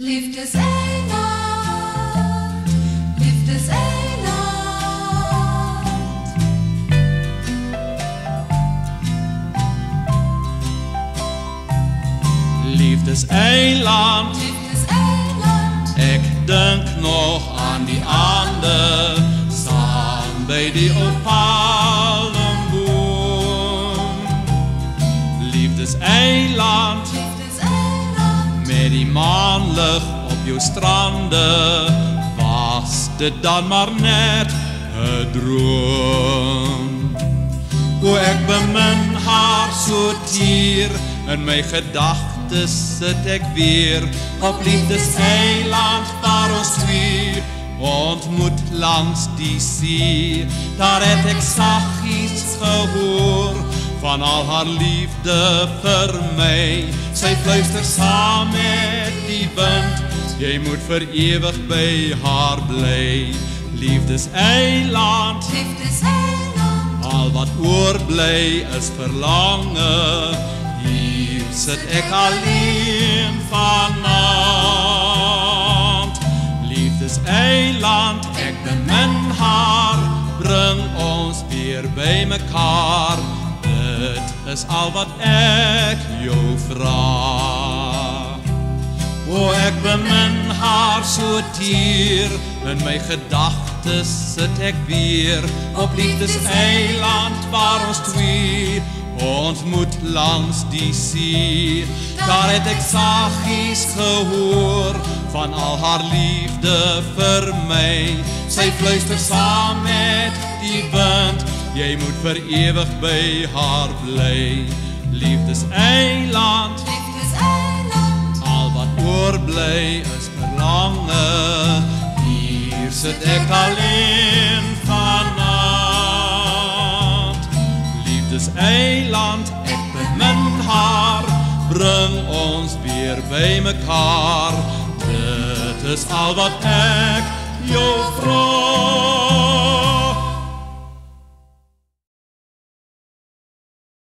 Liefdeseiland, Liefdeseiland. Liefdeseiland, Liefdeseiland, ek dink nog aan die aande saam by die opalmboom. Liefdeseiland, Liefdeseiland, met die maanlig op jou strande. Was dit dan maar net 'n droom. O ek bemin haar so tier in my gedagtes sit ek weer. Op liefdeseiland waar ons twee ontmoet langs die see. Daar het ek saggies gehoor. Van al haar liefde vir my. Sy fluister saam met jy moet vir ewig by haar bly liefdeseiland Liefdeseiland, Al wat oorbly is verlange. Hier sit ek alleen vanaand. Liefdeseiland, ek bemin haar, bring ons weer by mekaar. Dit is al wat ek jou vra. O ek bemin haar so teer in my gedagtes sit ek weer. Op liefdeseiland waar ons twee ontmoet langs die see. Daar het ek saggies gehoor van al haar liefde vir my. Sy fluister saam met die wind jy moet vir ewig by haar bly. Liefdeseiland Liefdeseiland, Al wat oorbly is verlange. Hier sit ek alleen vanaand. Liefdeseiland, ek bemin haar, bring ons weer by mekaar. Dit is al wat ek